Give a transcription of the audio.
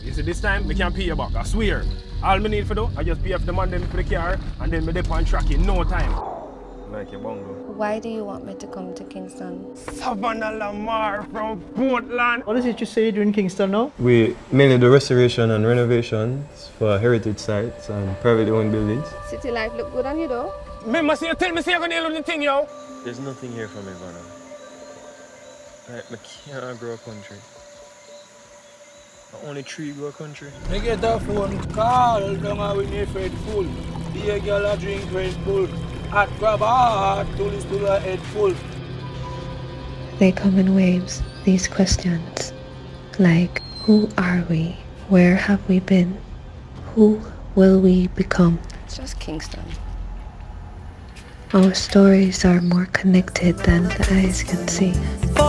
You see, this time, we can pay you back, I swear. All me need for do, I just pay off the man them for the car, and then me dip on track in no time. Like a bongo. Why do you want me to come to Kingston? Savannah Lamar from Portland. What is it you say you do in Kingston now? We mainly do restoration and renovations for heritage sites and privately owned buildings. City life look good on you though. Remember, say, tell me, say you're gonna nail the thing, yo. There's nothing here for me, brother. Like, I can't grow a country. Only tree grow a country. Me get a phone call down a when you fed full. Be a girl a drink Red Bull. Hot grab a heart till it's full of head full. They come in waves, these questions. Like, who are we? Where have we been? Who will we become? It's just Kingston. Our stories are more connected than the eyes can see. For